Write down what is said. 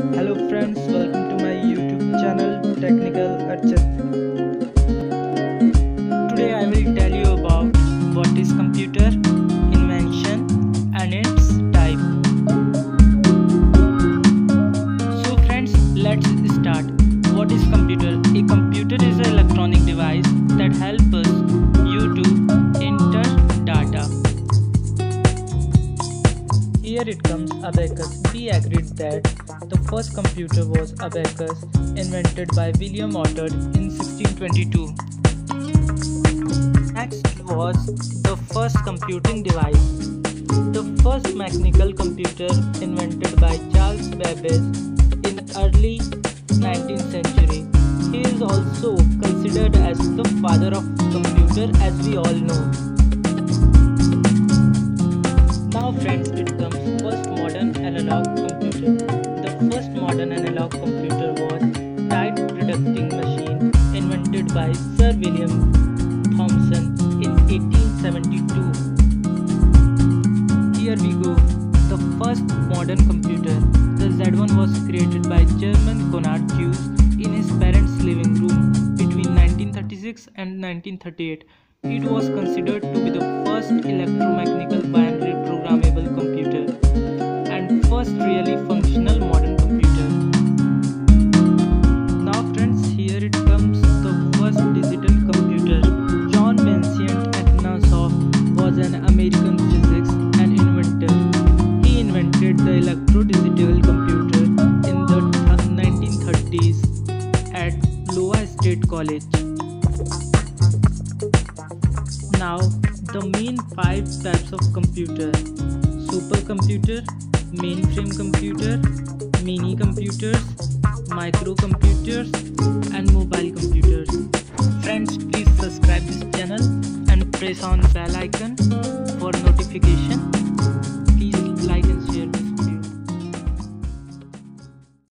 Hello friends, welcome to my YouTube channel Technical Archit. Today I will tell you about what is computer, invention and its type. So friends, let's start. What is computer? A computer Here it comes abacus. We agreed that the first computer was abacus invented by William Oughtred in 1622. Next was the first computing device. The first mechanical computer invented by Charles Babbage in early 19th century. He is also considered as the father of computer as we all know. By Sir William Thomson in 1872. Here we go. The first modern computer. The Z1 was created by German Konrad Zuse in his parents' living room between 1936 and 1938. It was considered to be the first electromechanical electro-digital computer in the 1930s at Iowa State College. Now, the main five types of computer supercomputer, mainframe computer, mini computers, microcomputers, and mobile computers. Friends, please subscribe this channel and press on bell icon for notification